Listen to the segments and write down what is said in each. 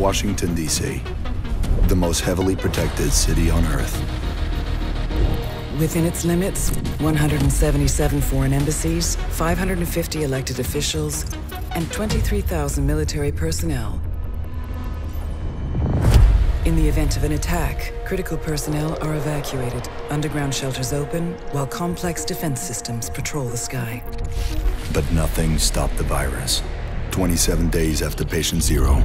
Washington, D.C., the most heavily protected city on Earth. Within its limits, 177 foreign embassies, 550 elected officials, and 23,000 military personnel. In the event of an attack, critical personnel are evacuated, underground shelters open, while complex defense systems patrol the sky. But nothing stopped the virus. 27 days after patient zero,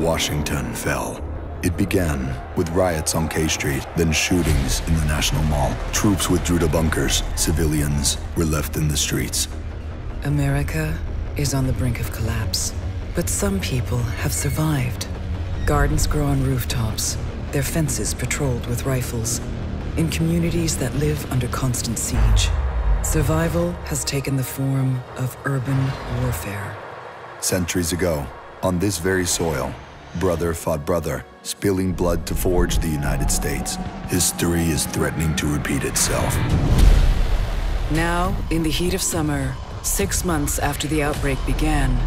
Washington fell. It began with riots on K Street, then shootings in the National Mall. Troops withdrew to bunkers. Civilians were left in the streets. America is on the brink of collapse. But some people have survived. Gardens grow on rooftops, their fences patrolled with rifles, in communities that live under constant siege. Survival has taken the form of urban warfare. Centuries ago, on this very soil, brother fought brother, spilling blood to forge the United States. History is threatening to repeat itself. Now, in the heat of summer, six months after the outbreak began,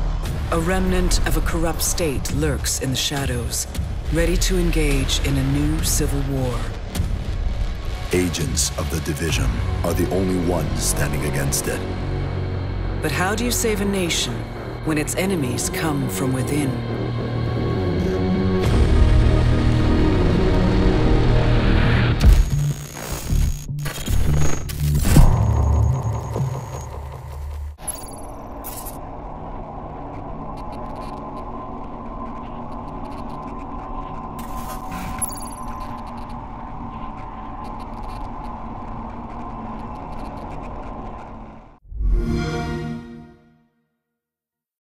a remnant of a corrupt state lurks in the shadows, ready to engage in a new civil war. Agents of the Division are the only ones standing against it. But how do you save a nation when its enemies come from within.